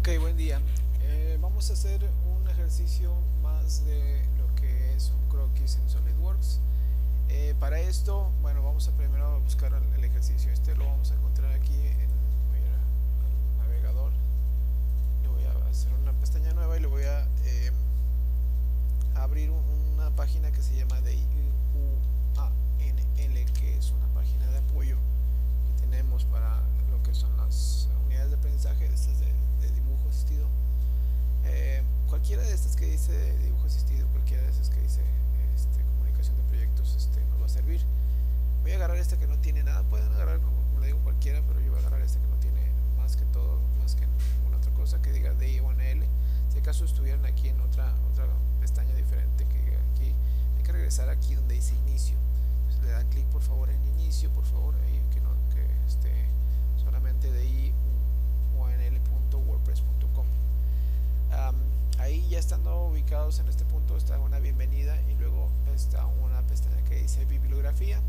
Ok, buen día. Eh, vamos a hacer un ejercicio más de lo que es un croquis en SolidWorks. Eh, para esto, bueno, vamos a primero buscar el ejercicio. Este lo vamos a encontrar aquí en voy a al navegador. Le voy a hacer una pestaña nueva y le voy a eh, abrir una página que se llama DIUANL, que es una página de apoyo tenemos para lo que son las unidades de aprendizaje de estas de asistido. Eh, cualquiera de estas que dice dibujo asistido, cualquiera de esas que dice este, comunicación de proyectos, este, nos va a servir. Voy a agarrar esta que no tiene nada, pueden agarrar como, le digo cualquiera, pero yo voy a agarrar esta que no tiene más que todo, más que ninguna otra cosa que diga DI o NL. Si acaso estuvieran aquí en otra, otra pestaña diferente, que aquí hay que regresar aquí donde dice inicio. le dan clic por favor en inicio, por favor, ahí que no, esté solamente DI wordpress.com ahí ya estando ubicados en este punto está una bienvenida y luego está una pestaña que dice bibliografía.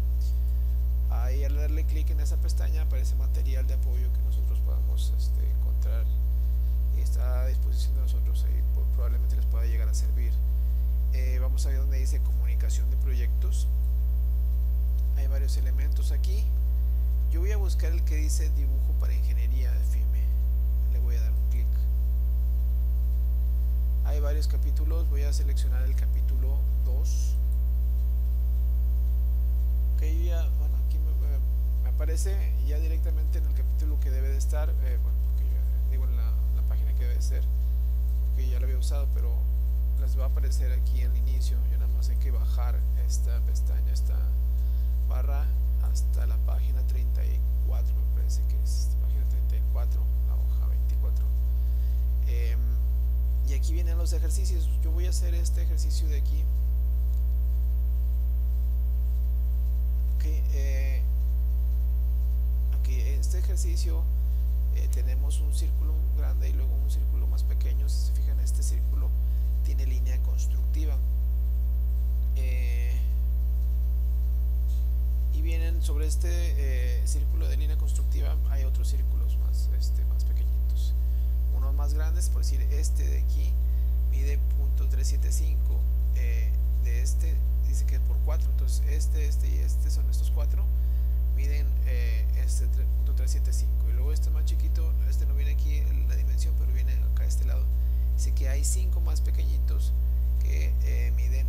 Ahí al darle clic en esa pestaña aparece material de apoyo que nosotros podamos este, encontrar y está a disposición de nosotros ahí probablemente les pueda llegar a servir. Eh, vamos a ver donde dice comunicación de proyectos. Hay varios elementos aquí yo voy a buscar el que dice dibujo para ingeniería de FIME le voy a dar un clic. Hay varios capítulos voy a seleccionar el capítulo 2 ok ya bueno aquí me, aparece ya directamente en el capítulo que debe de estar eh, bueno porque yo digo en la, la, página que debe ser porque ya lo había usado pero les va a aparecer aquí el inicio. Yo nada más hay que bajar esta pestaña esta barra hasta la página 34 me parece que es página 34 Em, y aquí vienen los ejercicios. Yo voy a hacer este ejercicio de aquí. Eh, aquí, este ejercicio eh, tenemos un círculo grande y luego un círculo más pequeño. Si se fijan, este círculo tiene línea constructiva. Eh, sobre este círculo de línea constructiva hay otros círculos más, este, más pequeñitos. Unos más grandes, por decir este de aquí mide .375 eh, de este dice que por 4 entonces este, este y este son estos cuatro miden eh, este .375 y luego este más chiquito este no viene aquí en la dimensión pero viene acá a este lado. Dice que hay cinco más pequeñitos que eh, miden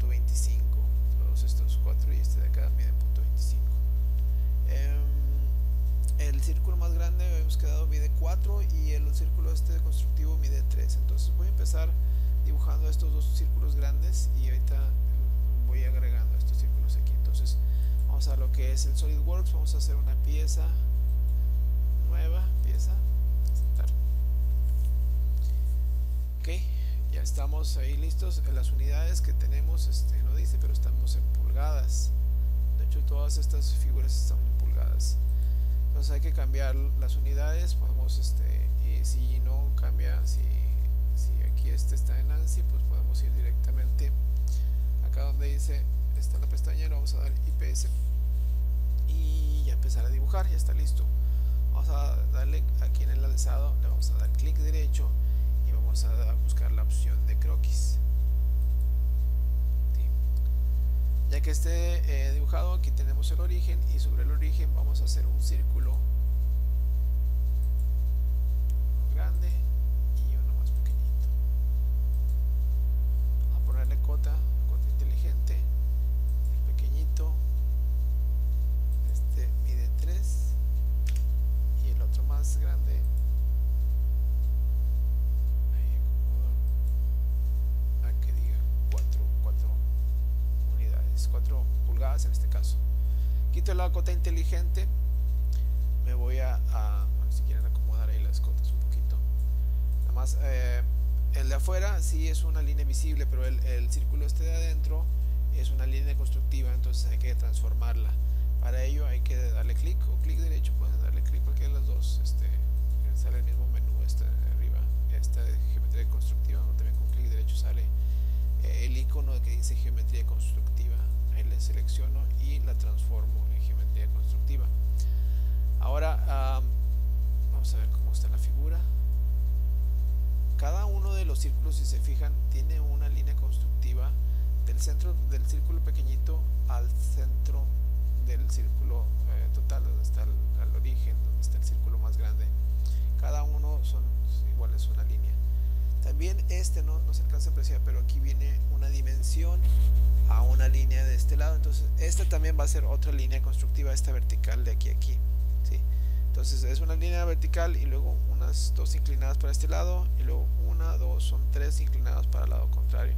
.25 todos estos cuatro y este de acá miden .25 el círculo más grande habíamos quedado mide 4 y el círculo este constructivo mide 3 entonces voy a empezar dibujando estos dos círculos grandes y ahorita voy agregando estos círculos aquí. Entonces vamos a lo que es el SolidWorks. Vamos a hacer una pieza nueva pieza ok ya estamos ahí listos. Las unidades que tenemos este, no dice pero estamos en pulgadas hecho todas estas figuras están pulgadas. Entonces hay que cambiar las unidades. Podemos este y si no cambia si, si aquí este está en ANSI pues podemos ir directamente acá donde dice está la pestaña vamos a dar IPS y ya empezar a dibujar ya está listo. Vamos a darle aquí en el alzado le vamos a dar clic derecho y vamos a buscar la opción de croquis ya que esté eh, dibujado aquí tenemos el origen y sobre el origen vamos a hacer un círculo quito la cota inteligente me voy a, bueno, si quieren acomodar ahí las cotas un poquito. Nada más eh, el de afuera sí es una línea visible pero el, círculo este de adentro es una línea constructiva entonces hay que transformarla. Para ello hay que darle clic o clic derecho pueden darle clic cualquiera de las dos este, sale el mismo menú este arriba esta de geometría constructiva también con clic derecho sale eh, el icono que dice geometría constructiva ahí le selecciono y la transformo en geometría constructiva ahora vamos a ver cómo está la figura círculo, si se fijan, tiene una línea constructiva del centro del círculo pequeñito al centro del círculo eh, total, donde está el, origen, donde está el círculo más grande. Cada uno son iguales una línea. También este no, no se alcanza a apreciar, pero aquí viene una dimensión a una línea de este lado. Entonces, esta también va a ser otra línea constructiva, esta vertical de aquí a aquí. ¿sí? Entonces, es una línea vertical y luego unas dos inclinadas para este lado y luego una, dos, son tres inclinadas para el lado contrario.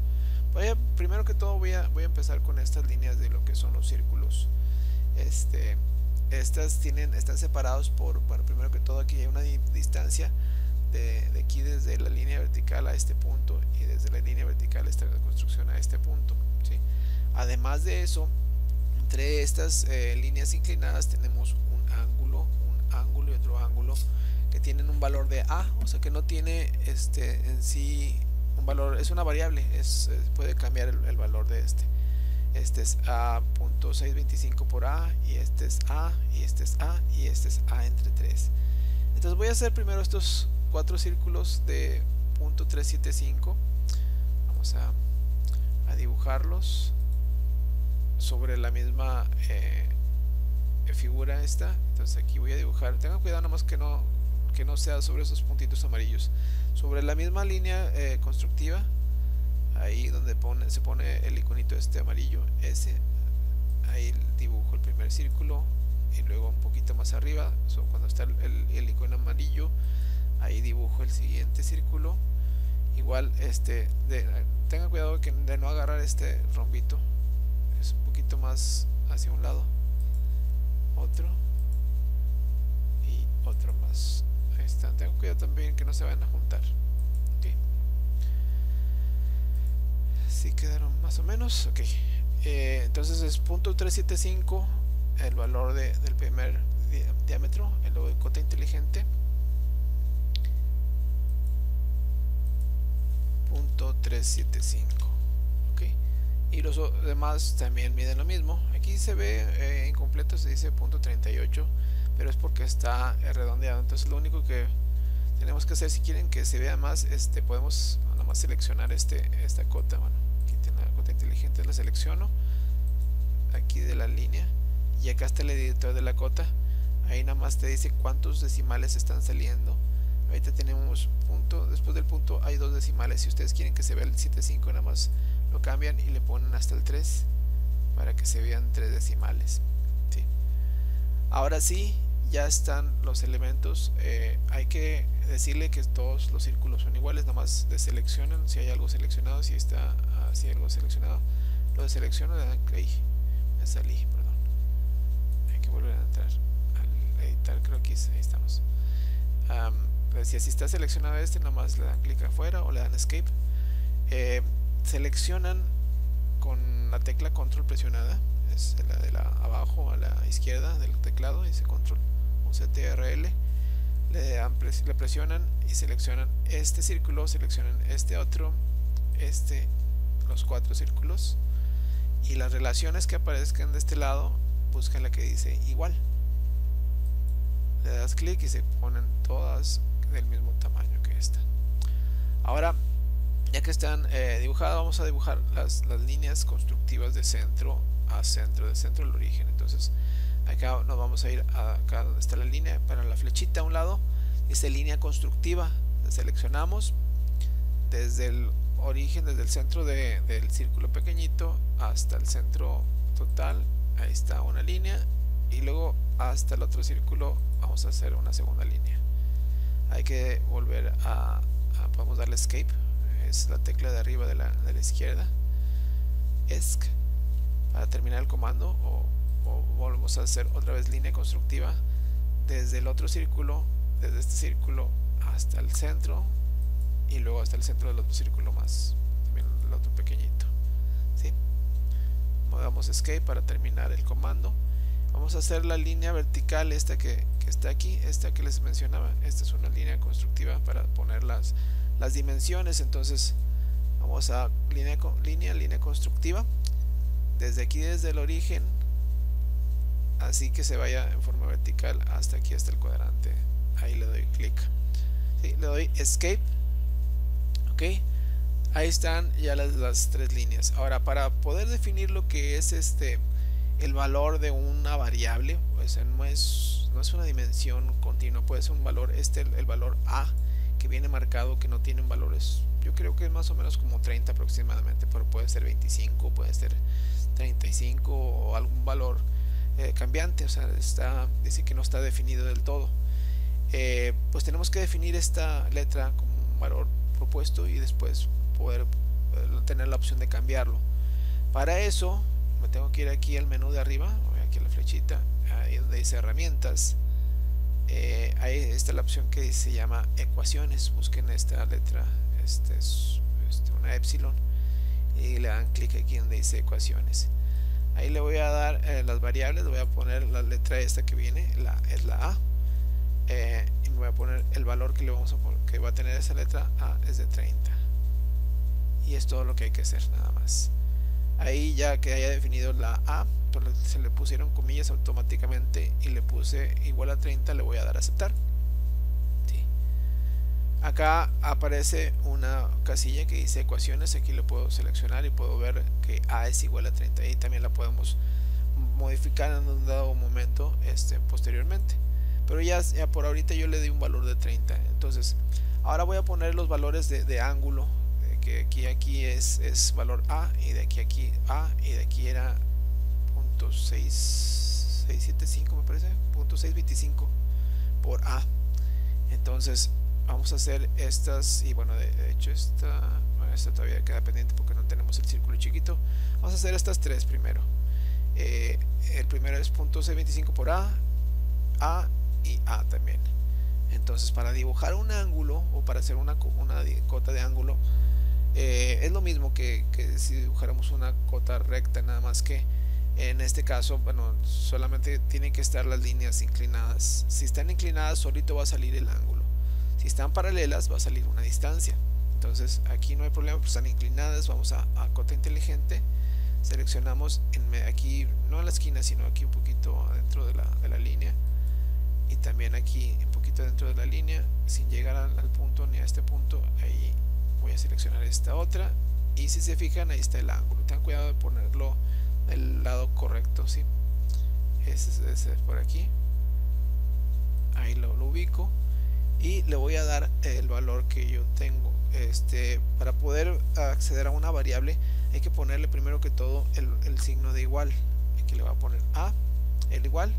Voy a, primero que todo voy a, voy a empezar con estas líneas de lo que son los círculos. Este, estas tienen, están separados por, bueno, primero que todo aquí hay una distancia de, aquí desde la línea vertical a este punto y desde la línea vertical esta construcción a este punto. ¿sí? Además de eso, entre estas eh, líneas inclinadas tenemos un ángulo, un ángulo y otro ángulo que tienen un valor de A, o sea que no tiene este en sí un valor, es una variable, es, puede cambiar el, valor de este. Este es A.625 por A y este es A y este es A y este es A entre 3. Entonces voy a hacer primero estos cuatro círculos de punto 375. Vamos a, a dibujarlos sobre la misma eh, figura esta. Entonces aquí voy a dibujar. Tengan cuidado nomás que no que no sea sobre esos puntitos amarillos sobre la misma línea eh, constructiva ahí donde se pone el iconito este amarillo ese ahí dibujo el primer círculo y luego un poquito más arriba cuando está el, icono amarillo ahí dibujo el siguiente círculo igual este de, tengan cuidado que, de no agarrar este rombito es un poquito más hacia un lado otro y otro más tengo cuidado también que no se vayan a juntar. Okay. Si quedaron más o menos. Ok. Eh, entonces es punto .375 el valor del primer diámetro, el de cota inteligente. Punto .375. Ok. Y los demás también miden lo mismo. Aquí se ve eh, incompleto, se dice punto .38 pero es porque está redondeado entonces lo único que tenemos que hacer si quieren que se vea más este podemos nada más seleccionar este esta cota bueno aquí tiene la cota inteligente la selecciono aquí de la línea y acá está el editor de la cota ahí nada más te dice cuántos decimales están saliendo ahorita tenemos punto después del punto hay dos decimales. Si ustedes quieren que se vea el 7.5 nada más lo cambian y le ponen hasta el 3 para que se vean tres decimales. Ahora sí ya están los elementos. Eh, hay que decirle que todos los círculos son iguales nada más deseleccionan. Si hay algo seleccionado si está ah, si hay algo seleccionado lo deselecciono le dan ahí me salí perdón. Hay que volver a entrar al editar creo que ahí estamos pues, si así está seleccionado este nada más le dan clic afuera o le dan escape. Eh, seleccionan con la tecla control presionada es la de la abajo a la izquierda del teclado dice control CTRL le, le presionan y seleccionan este círculo, seleccionan este otro, este, los cuatro círculos. Y las relaciones que aparezcan de este lado buscan la que dice igual. Le das clic y se ponen todas del mismo tamaño que esta. Ahora ya que están eh, dibujadas vamos a dibujar las, las líneas constructivas de centro a centro de centro al origen. Entonces acá nos vamos a ir a acá donde está la línea para la flechita a un lado dice línea constructiva. Seleccionamos desde el origen desde el centro del círculo pequeñito hasta el centro total. Ahí está una línea y luego hasta el otro círculo vamos a hacer una segunda línea hay que volver a, podemos darle escape. Es la tecla de arriba de la, de la izquierda. Esc para terminar el comando o volvemos a hacer otra vez línea constructiva desde el otro círculo desde este círculo hasta el centro y luego hasta el centro del otro círculo más también el otro pequeñito. ¿sí? movemos escape para terminar el comando vamos a hacer la línea vertical esta que, está aquí esta que les mencionaba. Esta es una línea constructiva para poner las, las dimensiones. Entonces vamos a línea, línea, línea constructiva. Desde aquí desde el origen así que se vaya en forma vertical hasta aquí hasta el cuadrante. Ahí le doy clic. Le doy escape. Ok. Ahí están ya las, tres líneas. Ahora para poder definir lo que es este el valor de una variable pues no es no es una dimensión continua puede ser un valor este el, valor a que viene marcado que no tienen valores yo creo que es más o menos como 30 aproximadamente pero puede ser 25 puede ser 35 o algún valor eh, cambiante o sea está dice que no está definido del todo. Eh, pues tenemos que definir esta letra como un valor propuesto y después poder eh, tener la opción de cambiarlo. Para eso me tengo que ir aquí al menú de arriba voy aquí a la flechita ahí donde dice herramientas. Eh, ahí está la opción que se llama ecuaciones busquen esta letra este es este, una epsilon y le dan clic aquí donde dice ecuaciones. Ahí le voy a dar eh, las variables le voy a poner la letra esta que viene la, es la A eh, y voy a poner el valor que le vamos a poner, que va a tener esa letra A es de 30 y es todo lo que hay que hacer nada más ahí ya que haya definido la A se le pusieron comillas automáticamente y le puse igual a 30 le voy a dar a aceptar. Acá aparece una casilla que dice ecuaciones aquí lo puedo seleccionar y puedo ver que a es igual a 30 y también la podemos modificar en un dado momento este posteriormente. Pero ya, ya por ahorita yo le di un valor de 30 entonces ahora voy a poner los valores de, de ángulo que aquí aquí es, es valor a y de aquí aquí a y de aquí era punto 675 me parece punto 625 por a. Entonces vamos a hacer estas y bueno de, hecho esta, esta todavía queda pendiente porque no tenemos el círculo chiquito. Vamos a hacer estas tres primero. Eh, el primero es punto .625 por A A y A también. Entonces para dibujar un ángulo o para hacer una, una cota de ángulo es lo mismo que, que si dibujáramos una cota recta nada más que en este caso bueno solamente tienen que estar las líneas inclinadas. Si están inclinadas solito va a salir el ángulo. Si están paralelas va a salir una distancia. Entonces aquí no hay problema pues están inclinadas vamos a, cota inteligente. Seleccionamos en, aquí no en la esquina sino aquí un poquito dentro de la, de la línea. Y también aquí un poquito dentro de la línea sin llegar al, al, punto ni a este punto ahí voy a seleccionar esta otra. Y si se fijan ahí está el ángulo. Tengan cuidado de ponerlo del lado correcto ¿sí? ese, es por aquí. Ahí lo, ubico. Y le voy a dar el valor que yo tengo. Este para poder acceder a una variable hay que ponerle primero que todo el, signo de igual. Aquí le voy a poner a el igual.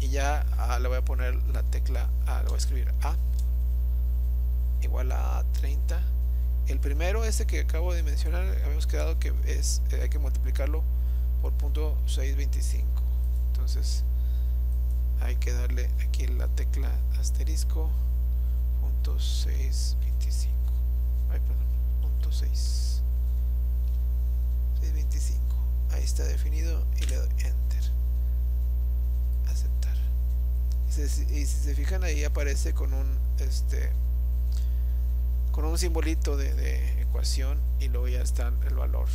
Y ya a, le voy a poner la tecla a le voy a escribir a igual a 30 el primero este que acabo de mencionar habíamos quedado que es eh, hay que multiplicarlo por punto 625 entonces hay que darle aquí la tecla asterisco 625 ay perdón punto 6 625 ahí está definido y le doy enter. Aceptar. Y si, se fijan ahí aparece con un este con un simbolito de, de ecuación y luego ya está el valor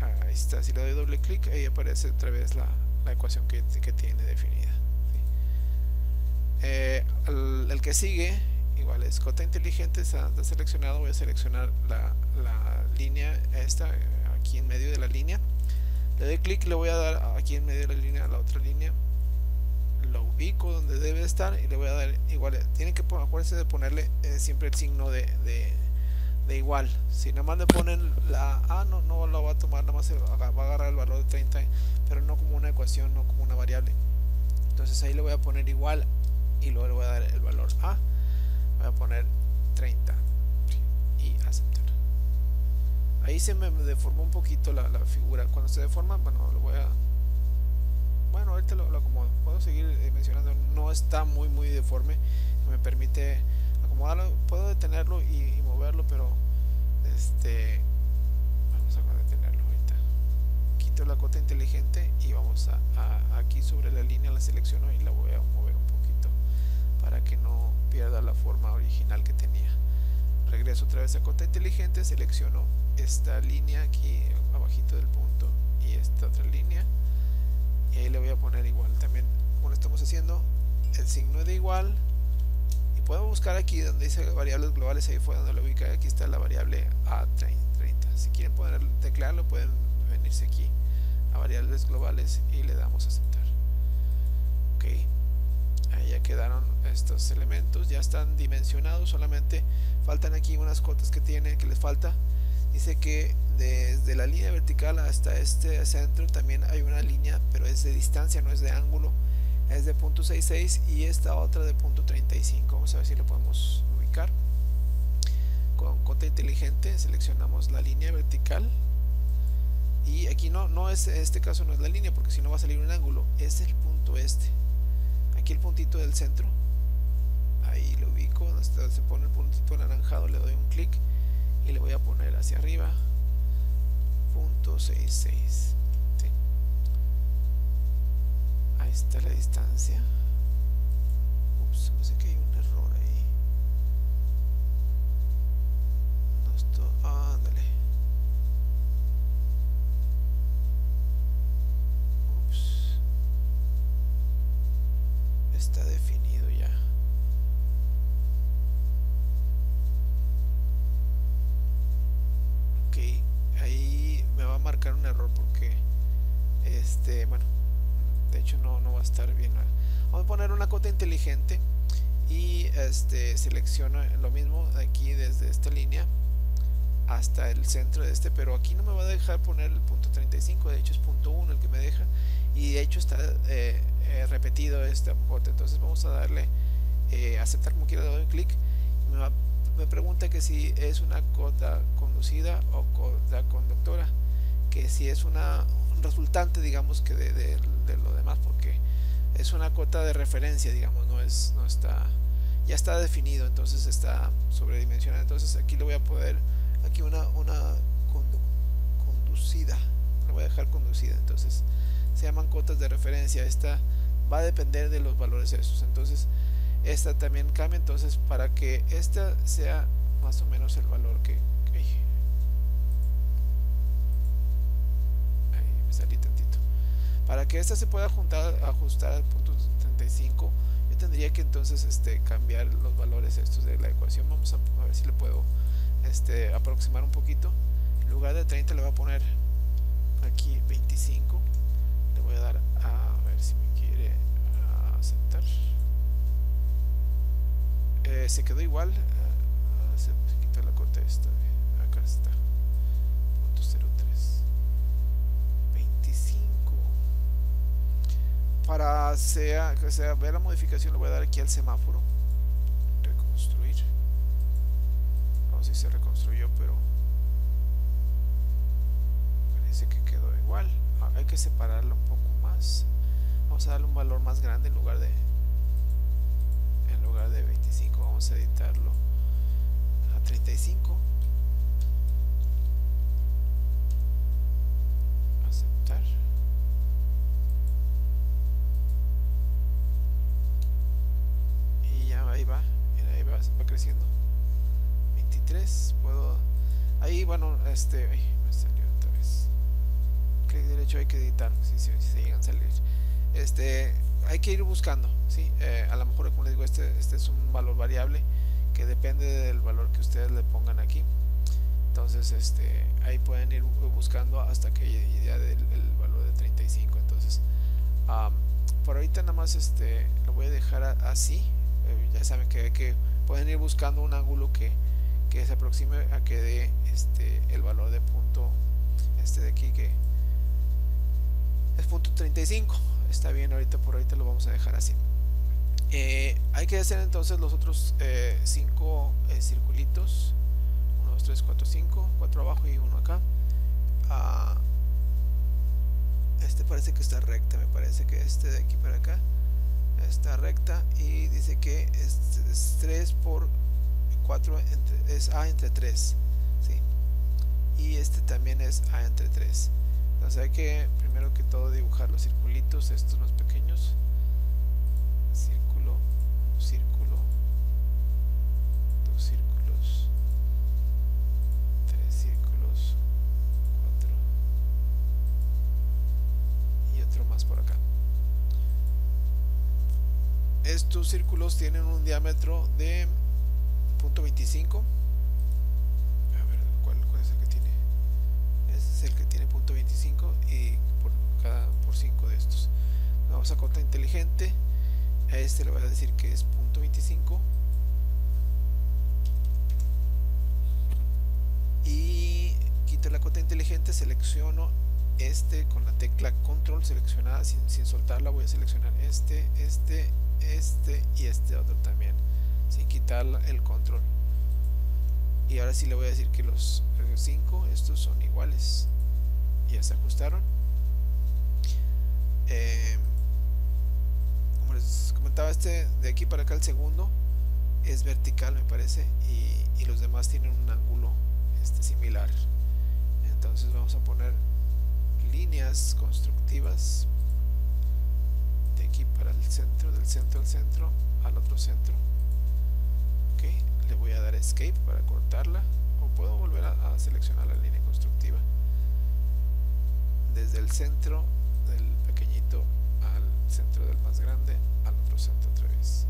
ahí está si le doy doble clic ahí aparece otra vez la, la ecuación que, que tiene definida eh, el, que sigue igual es cota inteligente está, seleccionado voy a seleccionar la, la, línea esta aquí en medio de la línea. Le doy clic le voy a dar aquí en medio de la línea la otra línea lo ubico donde debe estar y le voy a dar igual tienen que acuérdense de ponerle eh, siempre el signo de, igual. Si nada más le ponen la A no, no lo va a tomar nada más va a agarrar el valor de 30 pero no como una ecuación no como una variable. Entonces ahí le voy a poner igual y luego le voy a dar el valor A voy a poner 30 y aceptar. Ahí se me deformó un poquito la, la figura. Cuando se deforma bueno lo voy a bueno ahorita lo, lo, acomodo puedo seguir eh, mencionando no está muy muy deforme me permite acomodarlo puedo detenerlo y, y moverlo pero este vamos a detenerlo ahorita. Quito la cota inteligente y vamos a, a aquí sobre la línea la selecciono y la voy a mover para que no pierda la forma original que tenía. Regreso otra vez a cota inteligente selecciono esta línea aquí abajito del punto y esta otra línea y ahí le voy a poner igual también como lo estamos haciendo el signo de igual y podemos buscar aquí donde dice variables globales, ahí fue donde lo ubica, aquí está la variable A30. Si quieren poner teclearlo, pueden venirse aquí a variables globales y le damos a aceptar. Ok, ahí ya quedaron estos elementos, ya están dimensionados, solamente faltan aquí unas cotas que tiene, que les falta. Dice que desde la línea vertical hasta este centro también hay una línea, pero es de distancia, no es de ángulo. Es de punto .66 y esta otra de punto .35 vamos a ver si lo podemos ubicar. Con cota inteligente seleccionamos la línea vertical. Y aquí no, no es, en este caso no es la línea porque si no va a salir un ángulo. Es el punto este. Aquí el puntito del centro. Ahí lo ubico donde se pone el puntito anaranjado le doy un clic y le voy a poner hacia arriba punto .66 está la distancia. Ups, no sé que hay un este selecciono lo mismo aquí desde esta línea hasta el centro de este pero aquí no me va a dejar poner el punto 35 de hecho es punto 1 el que me deja y de hecho está eh, eh, repetido esta cota entonces vamos a darle eh, aceptar como quiera doy clic me, me pregunta que si es una cota conducida o cota conductora que si es una resultante digamos que de, de, lo demás porque es una cota de referencia digamos no es no está ya está definido entonces está sobredimensionado. Entonces aquí le voy a poder aquí una una conducida lo voy a dejar conducida. Entonces se llaman cotas de referencia. Esta va a depender de los valores estos entonces esta también cambia. Entonces para que esta sea más o menos el valor que, salí tantito. Para que esta se pueda juntar, ajustar al punto 35 tendría que entonces este, cambiar los valores estos de la ecuación. Vamos a, ver si le puedo este, aproximar un poquito. En lugar de 30 le voy a poner aquí 25 le voy a dar a ver si me quiere aceptar. Eh, se quedó igual para sea, que sea, ver la modificación le voy a dar aquí al semáforo. Reconstruir. No sé si se reconstruyó pero parece que quedó igual. Hay que separarlo un poco más. Vamos a darle un valor más grande en lugar de en lugar de 25 vamos a editarlo a 35 creciendo. 23 puedo ahí bueno este me salió otra vez. Clic derecho hay que editar si, se llegan a salir. Este hay que ir buscando ¿sí? Eh, a lo mejor como les digo este, este es un valor variable que depende del valor que ustedes le pongan aquí. Entonces este ahí pueden ir buscando hasta que llegue ya del el valor de 35 entonces por ahorita nada más este lo voy a dejar así. Eh, ya saben que hay que pueden ir buscando un ángulo que, se aproxime a que dé este, el valor de punto este de aquí que es punto 35 está bien ahorita por ahorita lo vamos a dejar así. Eh, hay que hacer entonces los otros 5 eh, eh, circulitos. 1, 2, 3, 4, 5 4 abajo y uno acá. Ah, este parece que está recta me parece que este de aquí para acá está recta y dice que es, 3 por 4 es A entre 3 y este también es A entre 3 entonces hay que primero que todo dibujar los circulitos estos los pequeños círculo círculo dos círculos tres círculos cuatro y otro más por acá estos círculos tienen un diámetro de punto 25 a ver ¿cuál, es el que tiene este es el que tiene punto 25 y por cada por 5 de estos. Vamos a cota inteligente. A este le voy a decir que es punto 25 y quito la cota inteligente selecciono este con la tecla control seleccionada. Sin soltarla voy a seleccionar este este este y este otro también sin quitar el control. Y ahora sí le voy a decir que los 5 estos son iguales. Ya se ajustaron. Eh, como les comentaba este de aquí para acá el segundo es vertical me parece y, y los demás tienen un ángulo este, similar. Entonces vamos a poner líneas constructivas aquí para el centro del centro al centro al otro centro. Ok le voy a dar escape para cortarla o puedo volver a, seleccionar la línea constructiva. Desde el centro del pequeñito al centro del más grande al otro centro otra vez.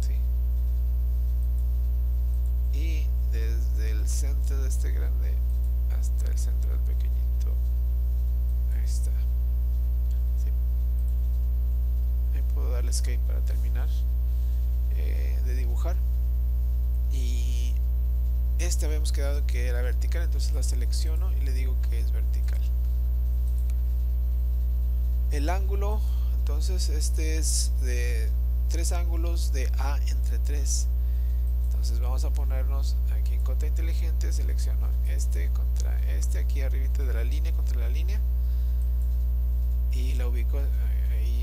¿Sí? y desde el centro de este grande hasta el centro del pequeñito. Ahí está ahí puedo darle escape para terminar eh, de dibujar. Y este habíamos quedado que era vertical entonces la selecciono y le digo que es vertical. El ángulo entonces este es de tres ángulos de A entre 3 entonces vamos a ponernos aquí en cota inteligente selecciono este contra este aquí arriba de la línea contra la línea y la ubico ahí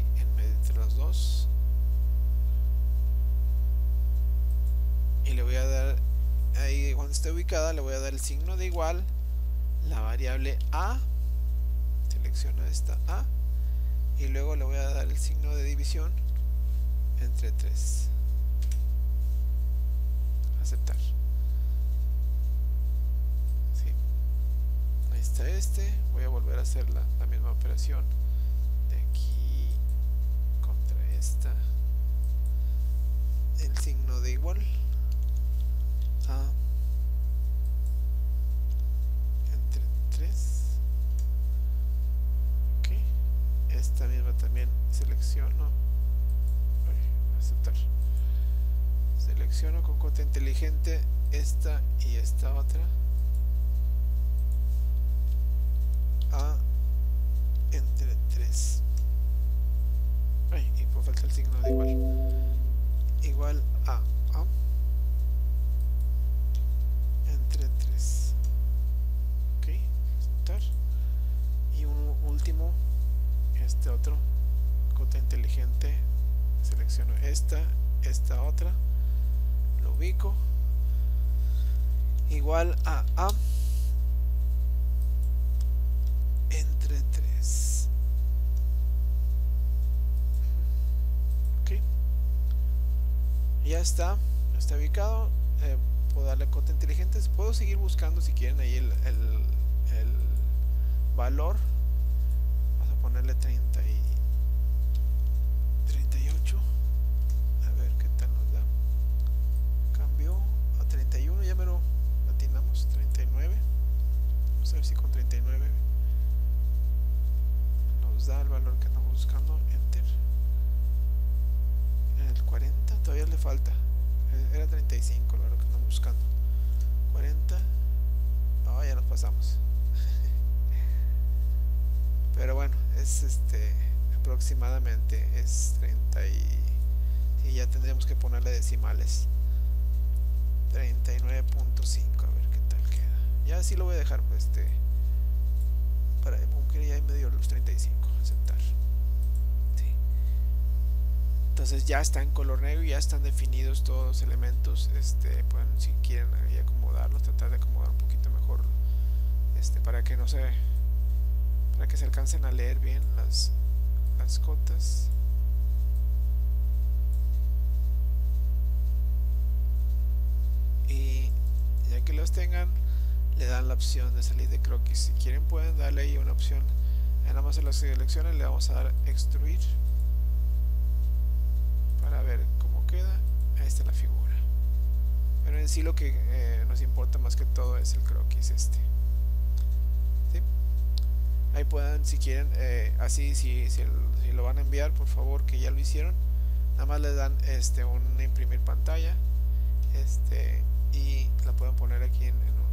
entre los dos. Y le voy a dar ahí cuando esté ubicada le voy a dar el signo de igual la variable a. Selecciono esta a. Y luego le voy a dar el signo de división entre 3 aceptar. Ahí está este. Voy a volver a hacer la, misma operación esta el signo de igual a entre 3 ok esta misma también selecciono aceptar. Selecciono con cota inteligente esta y esta otra selecciono esta esta otra. Ubico. Igual a A. Entre 3 ok. Ya está. Está ubicado. Eh, puedo darle cota inteligente. Puedo seguir buscando si quieren ahí el, el, el valor. Vamos a ponerle 30 y vamos a ver si con 39 nos da el valor que estamos buscando. Enter. El 40 todavía le falta. Eh, era 35 el valor que estamos buscando. 40 oh, ya nos pasamos. Pero bueno es este aproximadamente es 30 y, y ya tendríamos que ponerle decimales. 39.5 a ver qué tal queda ya así lo voy a dejar pues este para que ya en medio de los 35 aceptar. Entonces ya está en color negro ya están definidos todos los elementos este pueden si quieren ahí acomodarlos tratar de acomodar un poquito mejor este para que no se para que se alcancen a leer bien las las cotas. Y ya que los tengan le dan la opción de salir de croquis. Si quieren pueden darle ahí una opción. Nada más en las selecciones le vamos a dar extruir esté la figura. Pero en sí lo que eh, nos importa más que todo es el croquis este. Ahí puedan si quieren eh, así si, si, lo van a enviar por favor que ya lo hicieron. Nada más les dan este un imprimir pantalla este y la pueden poner aquí en, un ah,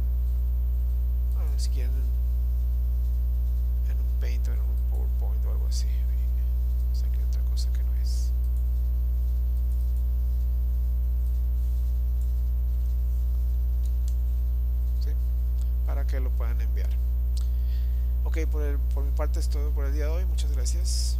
si quieren en un paint o en un powerpoint o algo así o otra cosa que no es para que lo puedan enviar Ok, por, por mi parte es todo por el día de hoy. Muchas gracias.